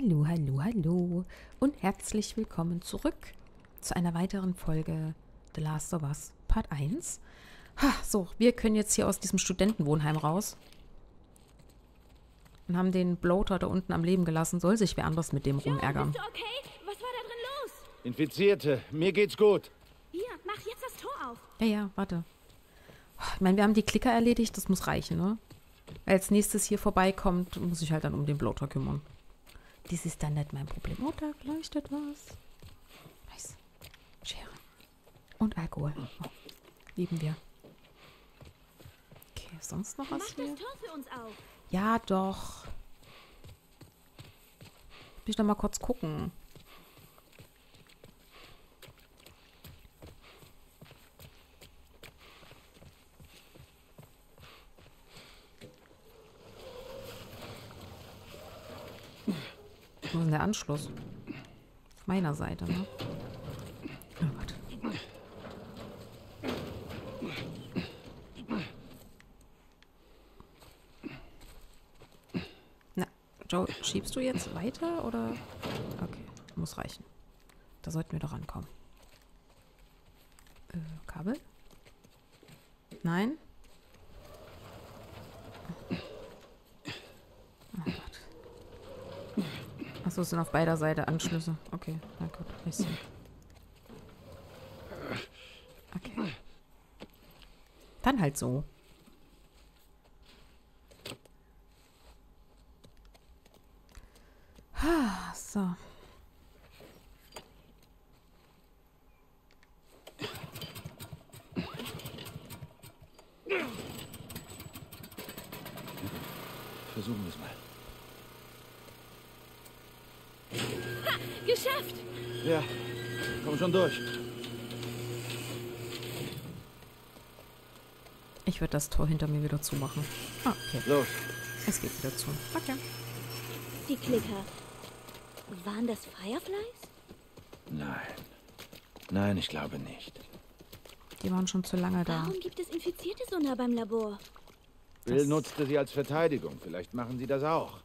Hallo, hallo, hallo und herzlich willkommen zurück zu einer weiteren Folge The Last of Us Part 1. Ha, so, wir können jetzt hier aus diesem Studentenwohnheim raus und haben den Bloater da unten am Leben gelassen. Soll sich wer anders mit dem rumärgern. Bist du okay? Was war da drin los? Infizierte, mir geht's gut. Hier, mach jetzt das Tor auf. Ja, ja, warte. Ich meine, wir haben die Klicker erledigt, das muss reichen, ne? Als nächstes hier vorbeikommt, muss ich halt dann um den Bloater kümmern. Dies ist dann nicht mein Problem. Oh, da leuchtet was. Nice. Schere. Und Alkohol. Oh, lieben wir. Okay, sonst noch was hier? das. Ja, doch. Will ich noch mal kurz gucken. Wo ist denn der Anschluss? Auf meiner Seite, ne? Oh Gott. Na, Joe, schiebst du jetzt weiter oder? Okay, muss reichen. Da sollten wir doch rankommen. Äh, Kabel? Nein? Oh Gott. Achso, sind auf beider Seite Anschlüsse. Okay, na gut, ich. Okay. Dann halt so. Ah, So. Versuchen wir es mal. Geschafft! Ja, komm schon durch. Ich würde das Tor hinter mir wieder zumachen. Ah, okay. Los. Es geht wieder zu. Okay. Die Klicker. Waren das Fireflies? Nein. Nein, ich glaube nicht. Die waren schon zu lange da. Warum gibt es Infizierte so nah beim Labor? Bill nutzte sie als Verteidigung. Vielleicht machen sie das auch.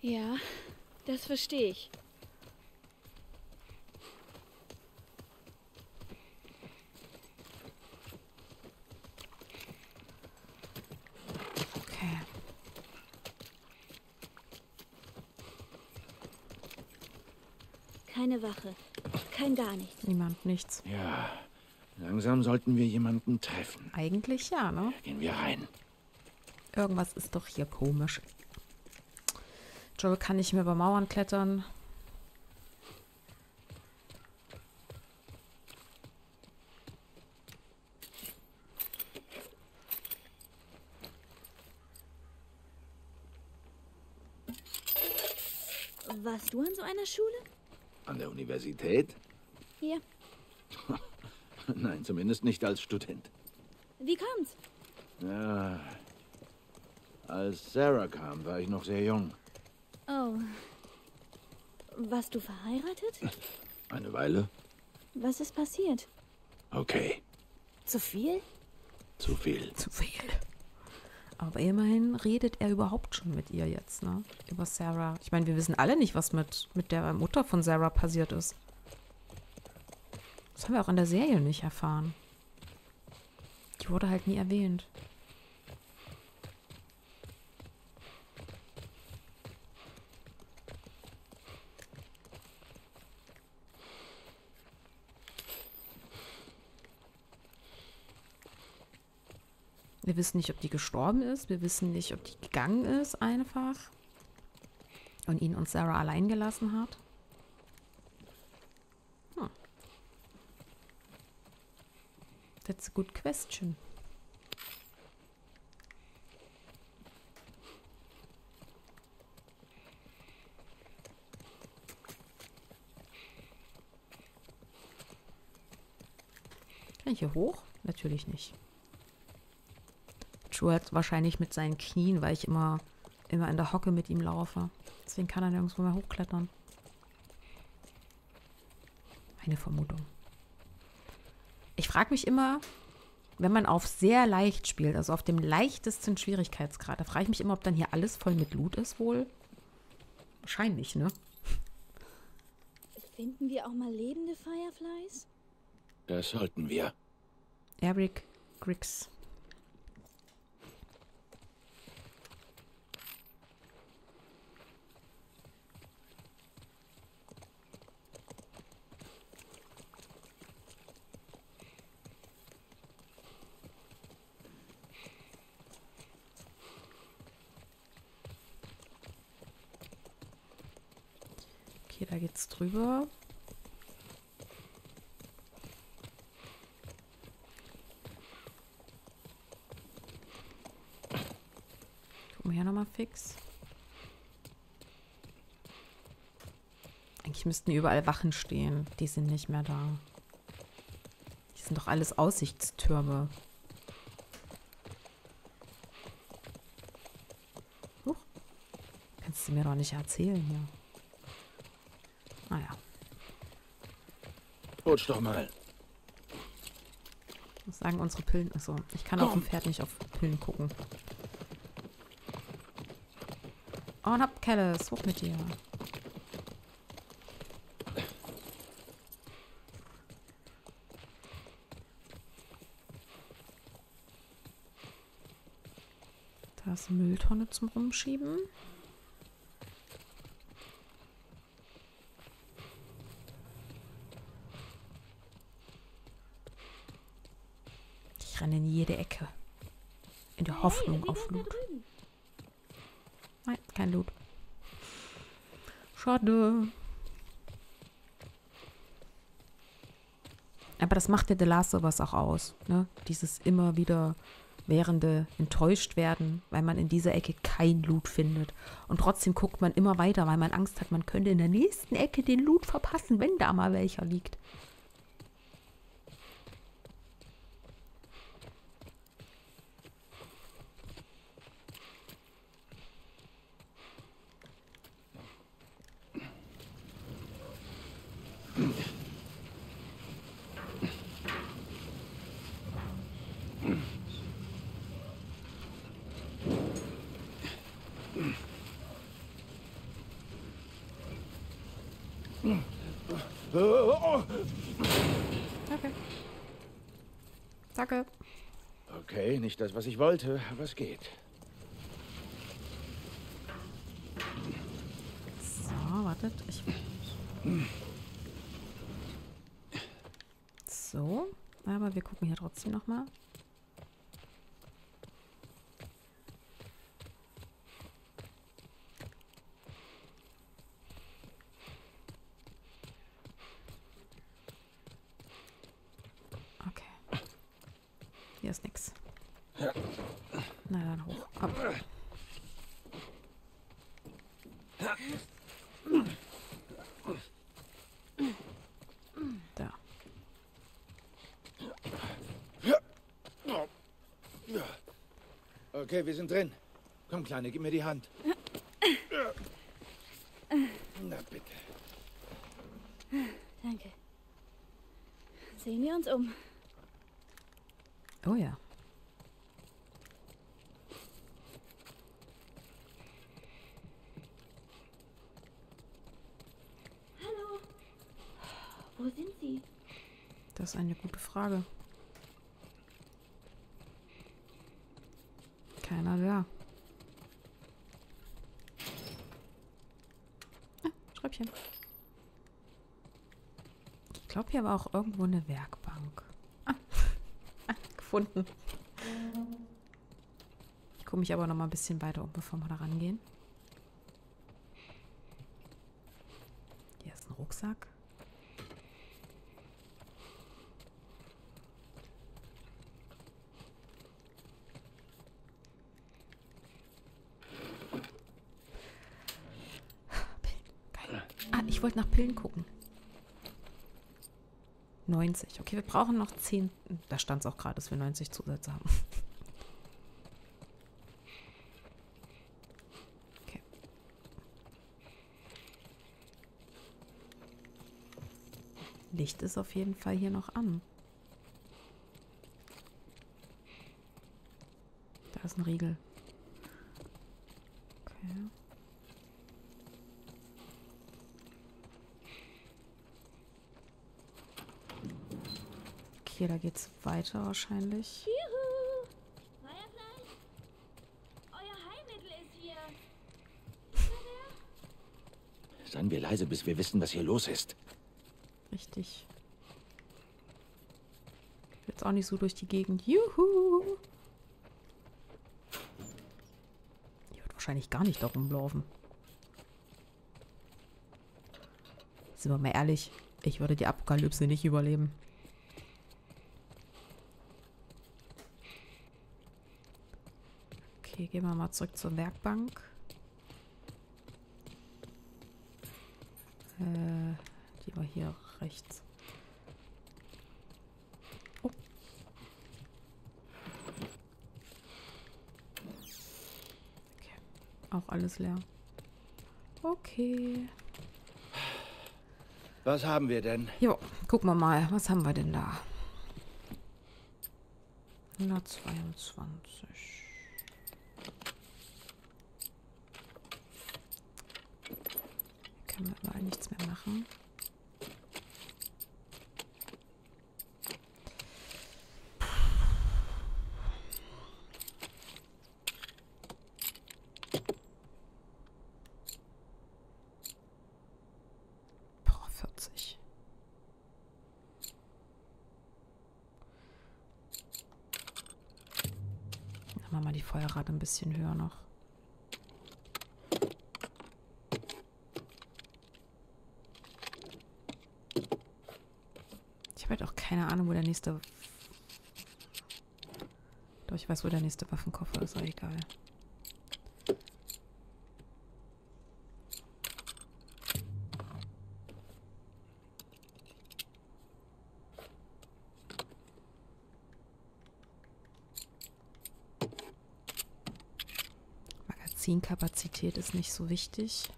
Ja, das verstehe ich. Okay. Keine Wache. Kein gar nichts. Niemand, nichts. Ja, langsam sollten wir jemanden treffen. Eigentlich ja, ne? Gehen wir rein. Irgendwas ist doch hier komisch. Joel kann nicht mehr über Mauern klettern. Warst du an so einer Schule? An der Universität? Hier. Nein, zumindest nicht als Student. Wie kommt's? Ja. Als Sarah kam, war ich noch sehr jung. Oh. Warst du verheiratet? Eine Weile? Was ist passiert? Okay, Zu viel? zu viel. Zu viel. Aber immerhin redet er überhaupt schon mit ihr jetzt, ne? Über Sarah. Ich meine, wir wissen alle nicht, was mit, mit der Mutter von Sarah passiert ist. Das haben wir auch in der Serie nicht erfahren. Die wurde halt nie erwähnt. Wir wissen nicht, ob die gestorben ist. Wir wissen nicht, ob die gegangen ist einfach. Und ihn und Sarah allein gelassen hat. Hm. That's a good question. Kann ich hier hoch? Natürlich nicht. Joe hat wahrscheinlich mit seinen Knien, weil ich immer, immer in der Hocke mit ihm laufe. Deswegen kann er nirgendwo mehr hochklettern. Meine Vermutung. Ich frage mich immer, wenn man auf sehr leicht spielt, also auf dem leichtesten Schwierigkeitsgrad, da frage ich mich immer, ob dann hier alles voll mit Loot ist wohl. Wahrscheinlich, ne? Finden wir auch mal lebende Fireflies? Das sollten wir. Eric Griggs. Okay, da geht's drüber. Gucken wir hier nochmal fix. Eigentlich müssten überall Wachen stehen. Die sind nicht mehr da. Die sind doch alles Aussichtstürme. Huch. Kannst du mir doch nicht erzählen hier. Rutsch doch mal. was sagen unsere Pillen? Achso, ich kann auf dem Pferd nicht auf Pillen gucken. Oh, und hab Kellis, hoch mit dir. Da ist eine Mülltonne zum Rumschieben. Ich renne in jede Ecke. In der Hoffnung auf Loot. Nein, kein Loot. Schade. Aber das macht ja The Last of Us auch aus. Ne? Dieses immer wieder währende enttäuscht werden, weil man in dieser Ecke kein Loot findet. Und trotzdem guckt man immer weiter, weil man Angst hat, man könnte in der nächsten Ecke den Loot verpassen, wenn da mal welcher liegt. Danke. Danke. Okay, nicht das, was ich wollte, aber es geht. So, wartet. Ich. So. Aber wir gucken hier trotzdem nochmal. Okay. Hier ist nix. Na dann hoch. Komm. Da. Okay, wir sind drin. Komm, Kleine, gib mir die Hand. Na bitte. Danke. Sehen wir uns um. Oh ja. Hallo. Wo sind Sie? Das ist eine gute Frage. Keiner da. Ah, Schräubchen. Ich glaube, hier war auch irgendwo eine Werkbank. Ah, ah gefunden. Ich gucke mich aber noch mal ein bisschen weiter um, bevor wir da rangehen. Hier ist ein Rucksack. Pillen. Geil. Ah, ich wollte nach Pillen gucken. 90. Okay, wir brauchen noch 10. Da stand es auch gerade, dass wir 90 Zusätze haben. Okay. Licht ist auf jeden Fall hier noch an. Da ist ein Riegel. Okay. Okay, da geht's weiter wahrscheinlich. Juhu! Firefly? Euer Heilmittel ist hier. Seien wir leise, bis wir wissen, was hier los ist. Richtig. Jetzt auch nicht so durch die Gegend. Juhu! Die wird wahrscheinlich gar nicht da rumlaufen. Sind wir mal ehrlich, ich würde die Apokalypse nicht überleben. Okay, gehen wir mal zurück zur Werkbank. Äh, die war hier rechts. Oh. Okay, auch alles leer. Okay. Was haben wir denn? Jo, gucken wir mal, was haben wir denn da? 122. können wir überall nichts mehr machen. Boah, 40. Machen wir mal die Feuerrate ein bisschen höher noch. Ich habe halt auch keine Ahnung, wo der nächste... Doch, ich weiß, wo der nächste Waffenkoffer ist, aber egal. Magazinkapazität ist nicht so wichtig.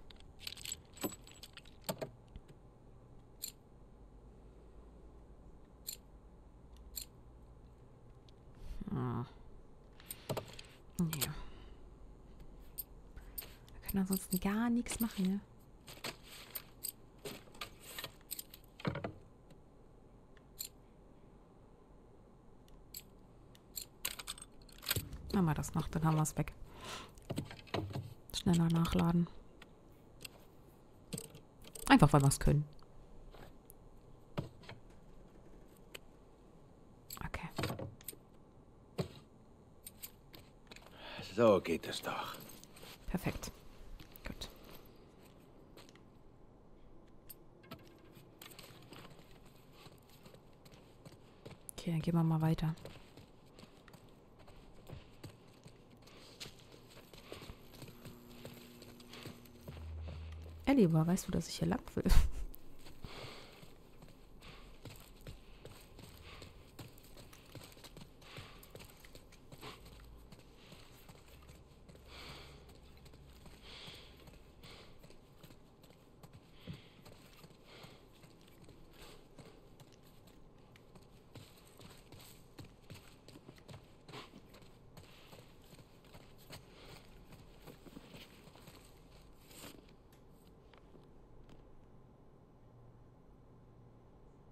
Hm. Ja. Wir können ansonsten gar nichts machen, ja. Machen wir das noch, dann haben wir es weg. Schneller nachladen. Einfach, weil wir es können. Okay. So geht es doch. Perfekt. Gut. Okay, dann gehen wir mal weiter. Ellie, weißt du, dass ich hier lang will?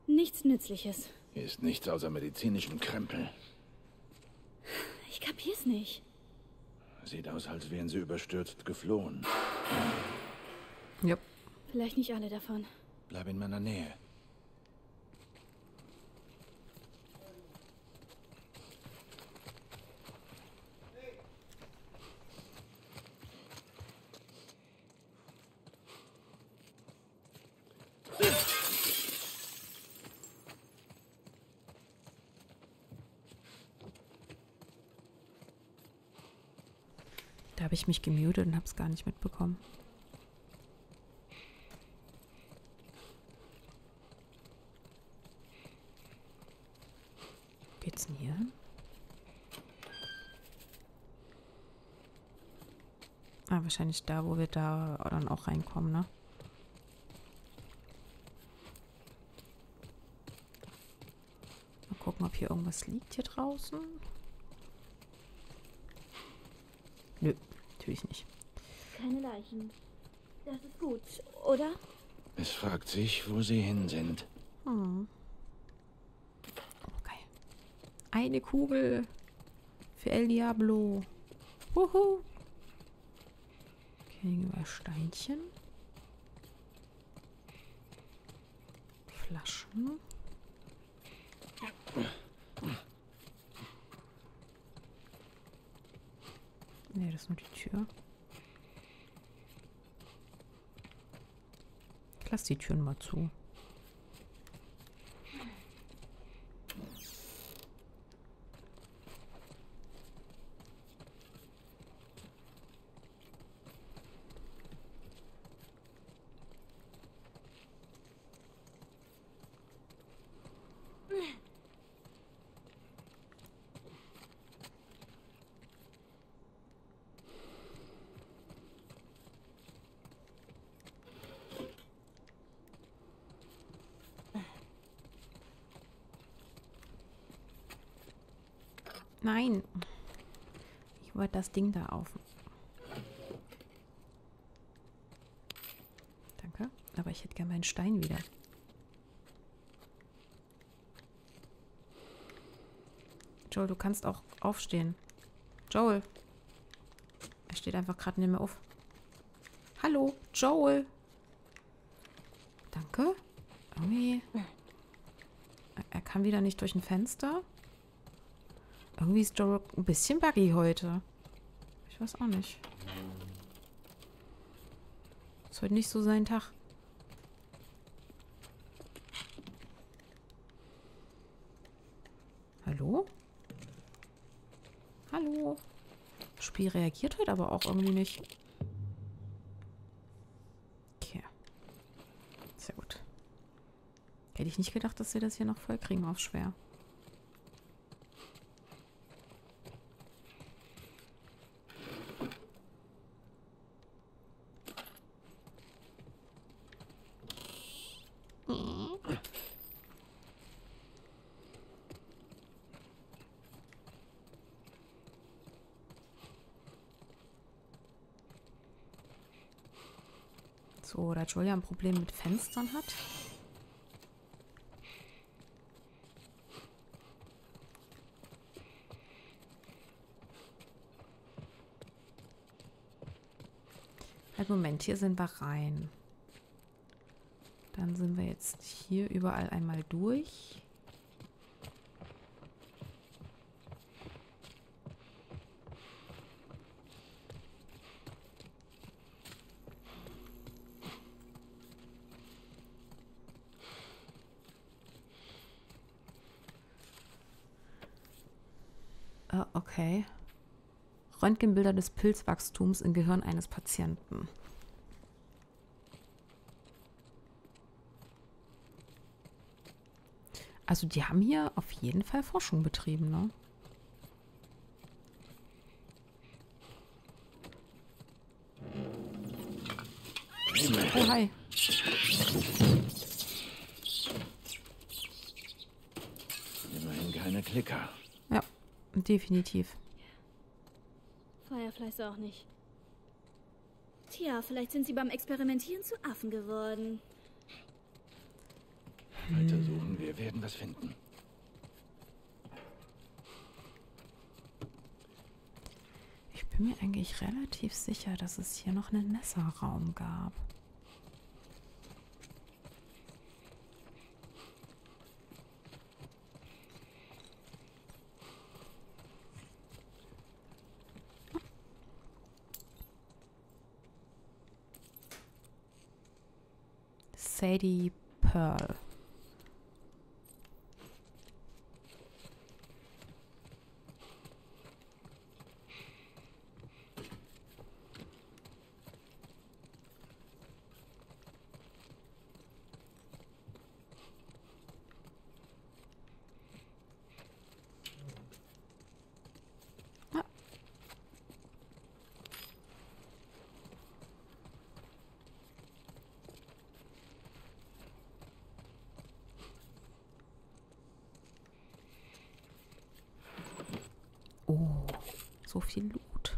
Nichts Nützliches. Hier ist nichts außer medizinischem Krempel. Ich kapier's nicht. Sieht aus, als wären sie überstürzt geflohen. Jupp. Vielleicht nicht alle davon. Bleib in meiner Nähe. Ich mich gemutet und habe es gar nicht mitbekommen. Geht's denn hier? Ah, wahrscheinlich da, wo wir da dann auch reinkommen, ne? Mal gucken, ob hier irgendwas liegt hier draußen. Nö, natürlich nicht. Keine Leichen. Das ist gut, oder? Es fragt sich, wo sie hin sind. Hm. Okay. Eine Kugel. Für El Diablo. Wuhu. Kriegen wir Steinchen. Flaschen. Das ist nur die Tür. Ich lasse die Türen mal zu. Nein. Ich wollte das Ding da auf. Danke. Aber ich hätte gerne meinen Stein wieder. Joel, du kannst auch aufstehen. Joel. Er steht einfach gerade nicht mehr auf. Hallo, Joel. Danke. Irgendwie. Er kann wieder nicht durch ein Fenster. Irgendwie ist Joel ein bisschen buggy heute. Ich weiß auch nicht. Ist heute nicht so sein Tag. Hallo? Hallo? Das Spiel reagiert heute aber auch irgendwie nicht. Okay. Sehr gut. Hätte ich nicht gedacht, dass wir das hier noch voll kriegen auf schwer. So, da Julia ein Problem mit Fenstern hat. Halt, Moment, hier sind wir rein. Dann sind wir jetzt hier überall einmal durch. Ah, okay. Röntgenbilder des Pilzwachstums im Gehirn eines Patienten. Also die haben hier auf jeden Fall Forschung betrieben, ne? Oh, hi. Immerhin keine Klicker. Ja, definitiv. Fireflies auch nicht. Tja, vielleicht sind sie beim Experimentieren zu Affen geworden. Weiter suchen, wir werden was finden. Ich bin mir eigentlich relativ sicher, dass es hier noch einen Messerraum gab. Sadie Pearl. so viel Loot.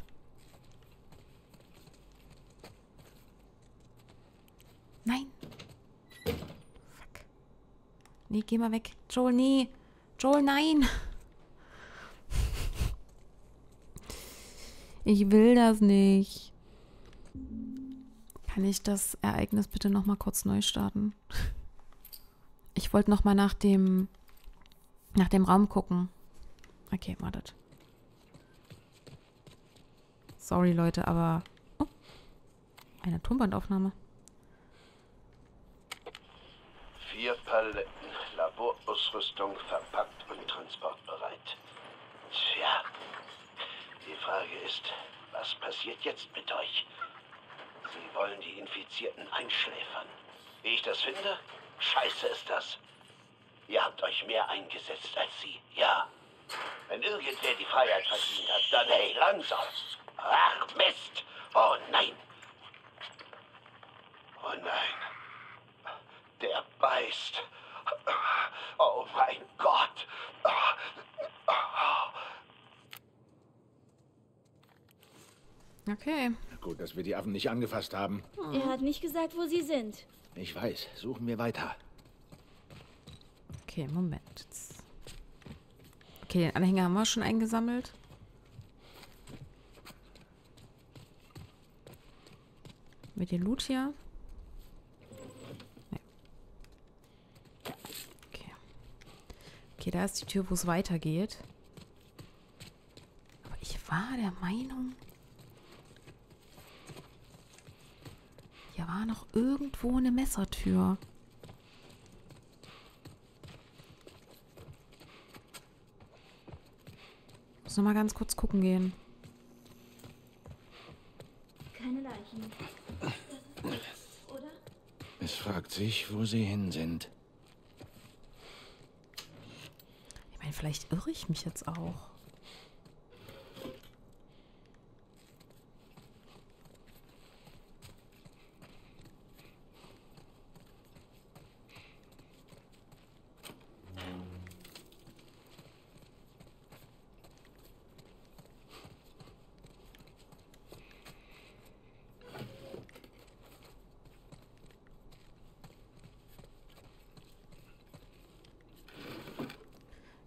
Nein. Fuck. Nee, geh mal weg. Joel, nee. Joel, nein. Ich will das nicht. Kann ich das Ereignis bitte nochmal kurz neu starten? Ich wollte nochmal nach dem, nach dem Raum gucken. Okay, wartet. Sorry, Leute, aber... Oh, eine Tonbandaufnahme. Vier Paletten, Laborausrüstung verpackt und transportbereit. Tja, die Frage ist, was passiert jetzt mit euch? Sie wollen die Infizierten einschläfern. Wie ich das finde? Scheiße ist das. Ihr habt euch mehr eingesetzt als sie, ja. Wenn irgendwer die Freiheit verdient hat, dann hey, langsam. Ach, Mist. Oh nein. Oh nein. Der beißt. Oh mein Gott. Okay. Gut, dass wir die Affen nicht angefasst haben. Er hat nicht gesagt, wo sie sind. Ich weiß. Suchen wir weiter. Okay, Moment. Okay, den Anhänger haben wir schon eingesammelt. Mit dem Loot hier. Nee. Okay. Okay, da ist die Tür, wo es weitergeht. Aber ich war der Meinung... Hier war noch irgendwo eine Messertür. Muss noch mal ganz kurz gucken gehen. Keine Leichen. Das ist nichts, oder? Es fragt sich, wo sie hin sind. Ich meine, vielleicht irre ich mich jetzt auch.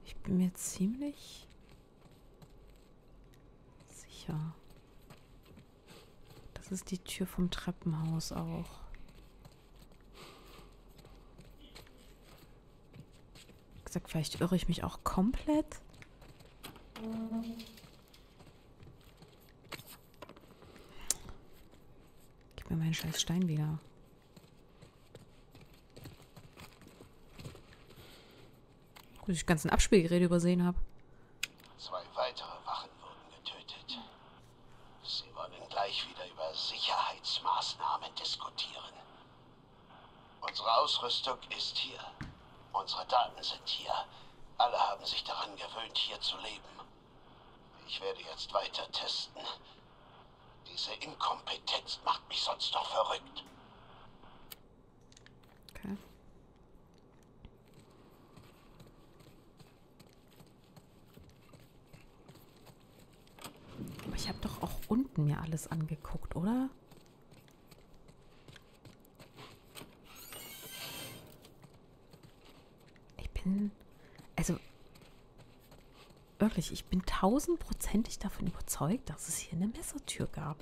Ich bin mir ziemlich sicher. Das ist die Tür vom Treppenhaus auch. Wie gesagt, vielleicht irre ich mich auch komplett. Gib mir meinen scheiß Stein wieder. Ich die ganzen Abspielgeräte übersehen habe. Zwei weitere Wachen wurden getötet. Sie wollen gleich wieder über Sicherheitsmaßnahmen diskutieren. Unsere Ausrüstung ist hier. Unsere Daten sind hier. Alle haben sich daran gewöhnt, hier zu leben. Ich werde jetzt weiter testen. Diese Inkompetenz macht mich sonst noch verrückt. Okay. Aber ich habe doch auch unten mir alles angeguckt, oder? Ich bin. Also. Wirklich, ich bin tausendprozentig davon überzeugt, dass es hier eine Messertür gab.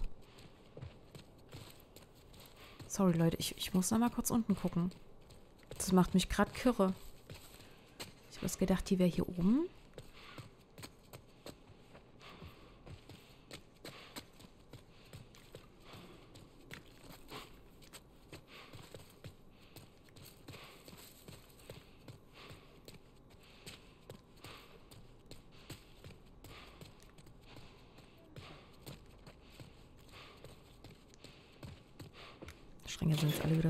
Sorry, Leute, ich, ich muss noch mal kurz unten gucken. Das macht mich gerade kirre. Ich habe gedacht, die wäre hier oben.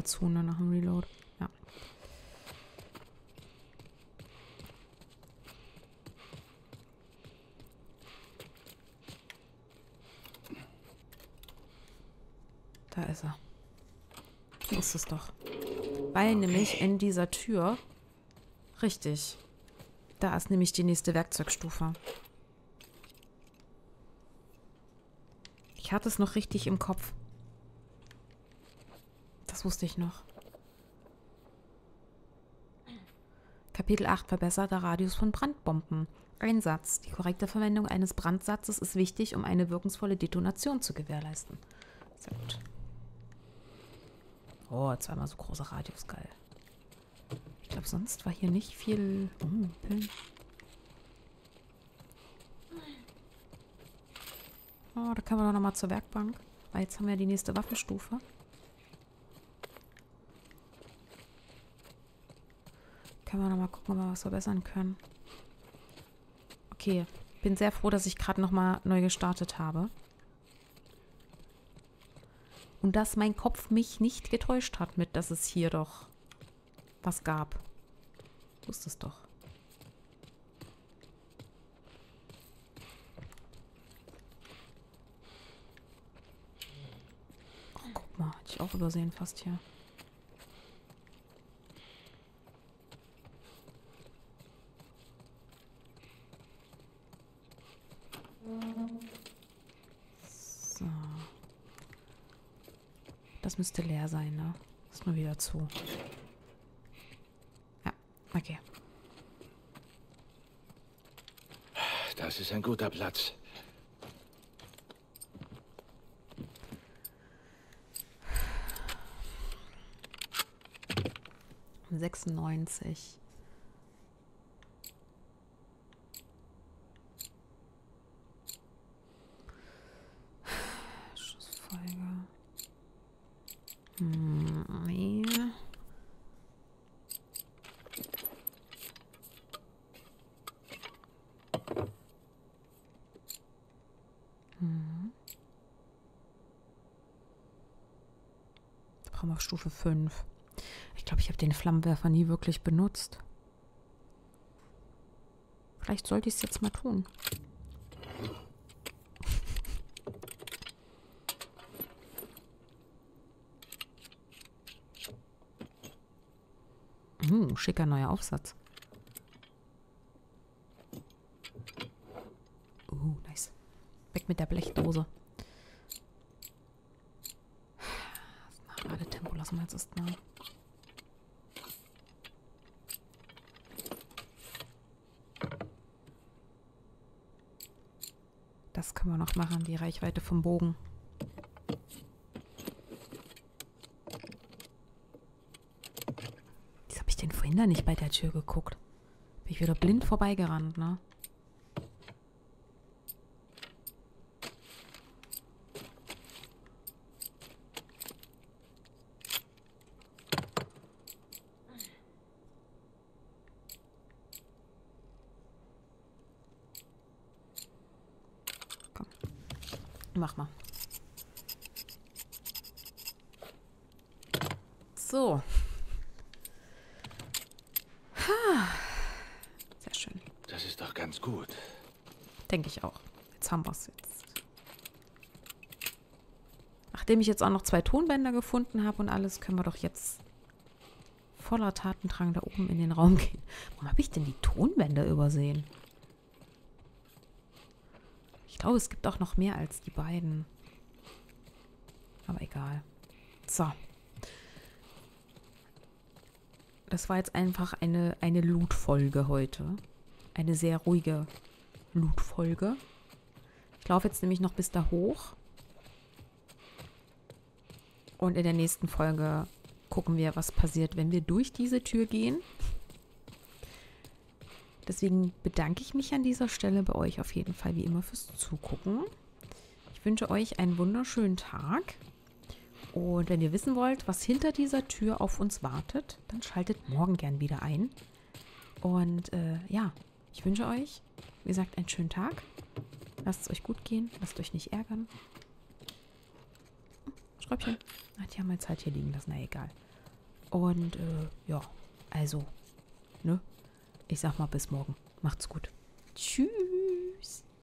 Sind jetzt alle wieder zu, ne, nach dem Reload. Ja. Da ist er. Ist es doch. Weil nämlich in dieser Tür. Richtig. Da ist nämlich die nächste Werkzeugstufe. Ich hatte es noch richtig im Kopf. Wusste ich noch. Kapitel 8 Verbesserter Radius von Brandbomben. Einsatz. Die korrekte Verwendung eines Brandsatzes ist wichtig, um eine wirkungsvolle Detonation zu gewährleisten. Sehr gut. Oh, zweimal so großer Radius, geil. Ich glaube, sonst war hier nicht viel... Oh, Pillen. Oh, da können wir doch nochmal zur Werkbank. Weil jetzt haben wir die nächste Waffenstufe. Können wir nochmal gucken, ob wir was verbessern können. Okay, bin sehr froh, dass ich gerade nochmal neu gestartet habe. Und dass mein Kopf mich nicht getäuscht hat mit, dass es hier doch was gab. Ich wusste es doch. Oh, guck mal, hatte ich auch übersehen fast hier. So. Das müsste leer sein, ne? Ist nur wieder zu. Ja, okay. Das ist ein guter Platz. Sechsundneunzig. Schussfolge. Hm, nee. Hm. Wir auf Stufe 5. Ich glaube, ich habe den Flammenwerfer nie wirklich benutzt. Vielleicht sollte ich es jetzt mal tun. Hm, schicker neuer Aufsatz. Uh, nice. Weg mit der Blechdose. Das Lassen wir jetzt erstmal. Das können wir noch machen, die Reichweite vom Bogen. Wieso habe ich denn vorhin da nicht bei der Tür geguckt? Bin ich wieder blind vorbeigerannt, ne? Mach mal. So. Sehr schön. Das ist doch ganz gut. Denke ich auch. Jetzt haben wir es jetzt. Nachdem ich jetzt auch noch zwei Tonbänder gefunden habe und alles, können wir doch jetzt voller Tatendrang da oben in den Raum gehen. Warum habe ich denn die Tonbänder übersehen? Ich glaube, es gibt auch noch mehr als die beiden. Aber egal. So. Das war jetzt einfach eine, eine Loot-Folge heute. Eine sehr ruhige Loot-Folge. Ich laufe jetzt nämlich noch bis da hoch. Und in der nächsten Folge gucken wir, was passiert, wenn wir durch diese Tür gehen. Deswegen bedanke ich mich an dieser Stelle bei euch auf jeden Fall wie immer fürs Zugucken. Ich wünsche euch einen wunderschönen Tag. Und wenn ihr wissen wollt, was hinter dieser Tür auf uns wartet, dann schaltet morgen gern wieder ein. Und äh, ja, ich wünsche euch, wie gesagt, einen schönen Tag. Lasst es euch gut gehen, lasst euch nicht ärgern. Schräubchen. Ach, die haben wir jetzt halt hier liegen lassen, na egal. Und äh, ja, also, ne? Ich sag mal bis morgen. Macht's gut. Tschüss.